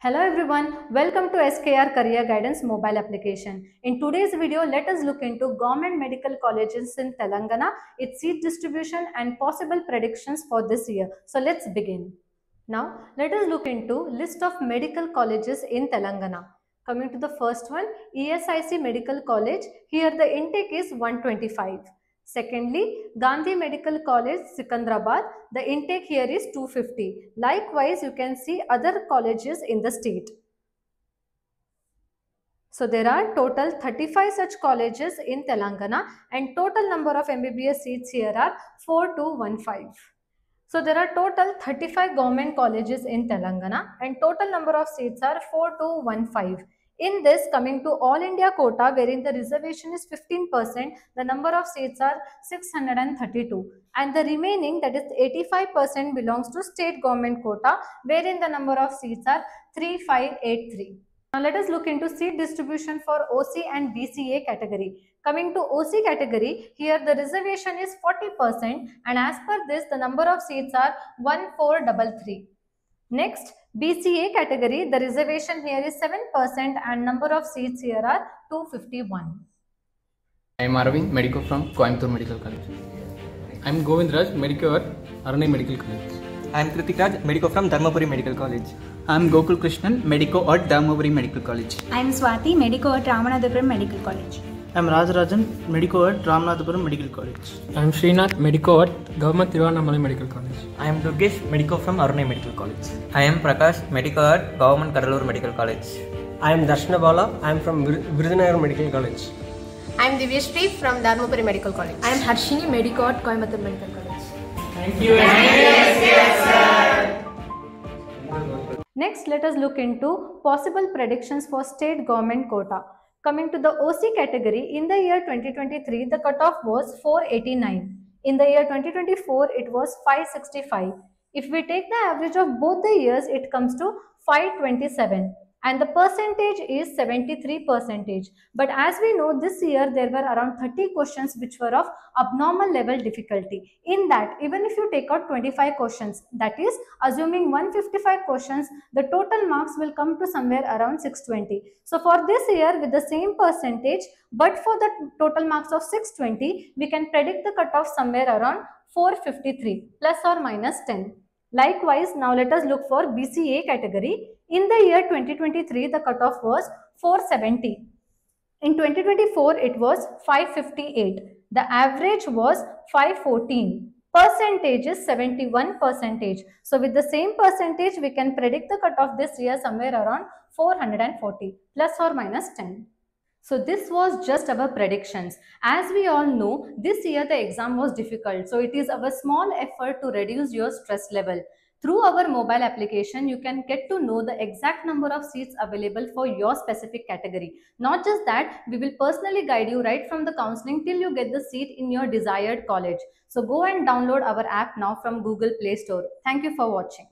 Hello everyone, welcome to SKR Career Guidance mobile application. In today's video, let us look into government medical colleges in Telangana, its seat distribution and possible predictions for this year. So let's begin. Now, let us look into list of medical colleges in Telangana. Coming to the first one, ESIC Medical College. Here the intake is 125. Secondly, Gandhi Medical College, Secunderabad. The intake here is 250. Likewise, you can see other colleges in the state. So there are total 35 such colleges in Telangana and total number of MBBS seats here are 4215. So there are total 35 government colleges in Telangana and total number of seats are 4215. In this, coming to All India quota, wherein the reservation is 15%, the number of seats are 632. And the remaining, that is 85% belongs to state government quota, wherein the number of seats are 3583. Now let us look into seat distribution for OC and BCA category. Coming to OC category, here the reservation is 40% and as per this, the number of seats are 1433. Next, BCA category, the reservation here is 7% and number of seats here are 251. I am Aravind, Medico from Coimbatore Medical College. I am Govind Raj, Medico at Arunai Medical College. I am Kritik Raj, Medico from Dharmapuri Medical College. I am Gokul Krishnan, Medico at Dharmapuri Medical College. I am Swati, Medico at Ramanathapuram Medical College. I am Rajarajan, Medico at Ramanathapuram Medical College. I am Srinath, Medico at Government Tiruvannamalai Medical College. I am Durgesh, Medico from Arunai Medical College. I am Prakash, Medico at Government Cuddalore Medical College. I am Darshana Bala, I am from Virudhunagar Medical College. I am Divyashree from Dharmapuri Medical College. I am Harshini, Medico at Coimbatore Medical College. Thank you. Thank you sir. Next, let us look into possible predictions for state government quota. Coming to the OC category, in the year 2023, the cutoff was 489. In the year 2024, it was 565. If we take the average of both the years, it comes to 527 and the percentage is 73 percentage. But as we know this year there were around 30 questions which were of abnormal level difficulty. In that even if you take out 25 questions that is assuming 155 questions the total marks will come to somewhere around 620. So for this year with the same percentage but for the total marks of 620 we can predict the cutoff somewhere around 453 plus or minus 10. Likewise, now let us look for BCA category. In the year 2023, the cutoff was 470. In 2024, it was 558. The average was 514. Percentage is 71 percentage. So with the same percentage, we can predict the cutoff this year somewhere around 440 plus or minus 10. So this was just our predictions. As we all know, this year the exam was difficult. So it is our small effort to reduce your stress level. Through our mobile application, you can get to know the exact number of seats available for your specific category. Not just that, we will personally guide you right from the counseling till you get the seat in your desired college. So go and download our app now from Google Play Store. Thank you for watching.